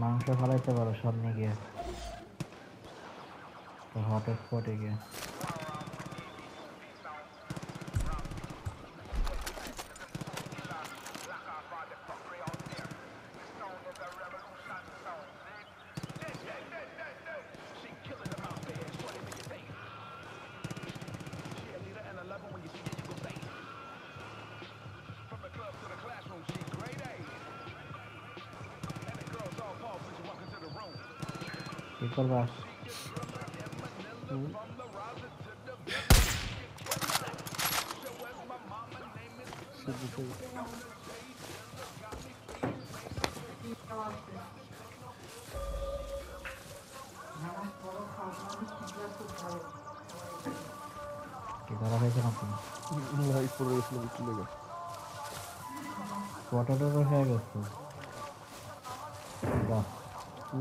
মাংস ফলাইতে পারো সামনে গিয়ে। হট স্পটে গিয়ে। কি করবা? কি করা হয়েছে না তুমি না পড়ে গেছিল লেগে পটেটো তো হয়ে গেছে না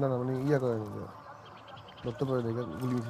না মানে ইয়া করে না। No to będę, jak ulicy.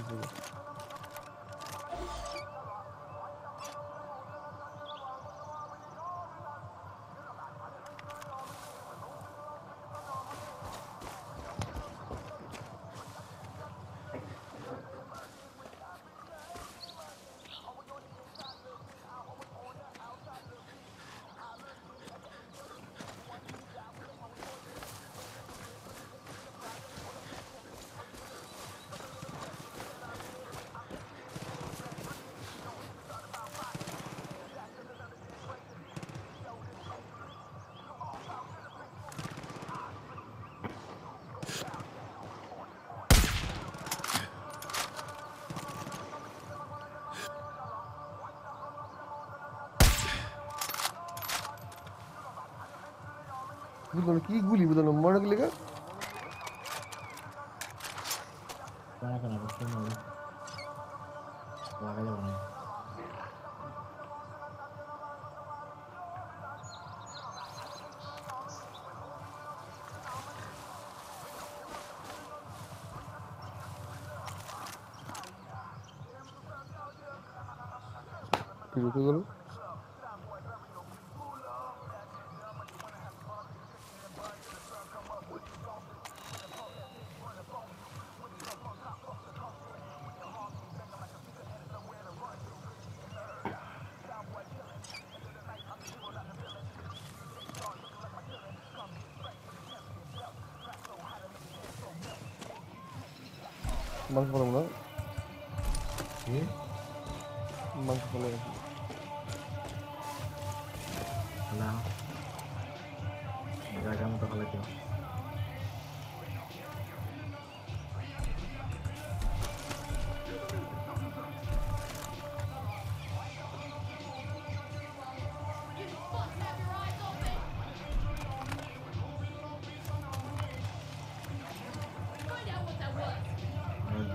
বুঝলো না কি গুলি বুঝলো না মনে কি লেখা কেন কেন বুঝতে পারবে লাগা যাবে না কি ঢুকে গেল মাংস পালাম না। মাংস পালাম না। জায়গা মতো ফেলেছো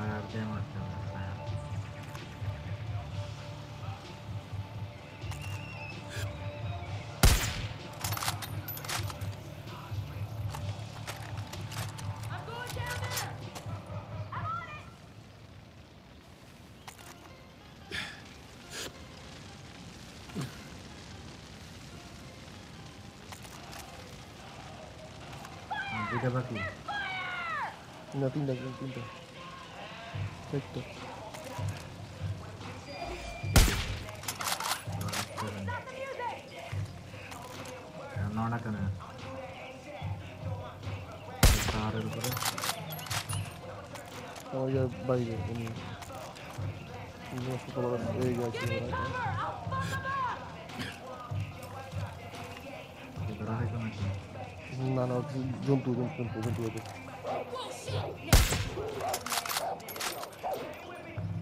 más Tidak bagi. Tidak pindah, tidak pindah. আমার ইয়ার বাইরে উনি এই গেছে না না জন্তু জন্তু জন্তু জন্তু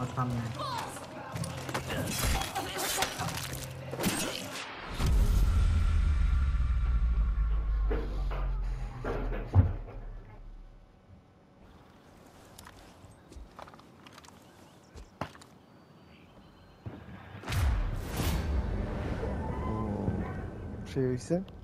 łatamie. Przyjęli?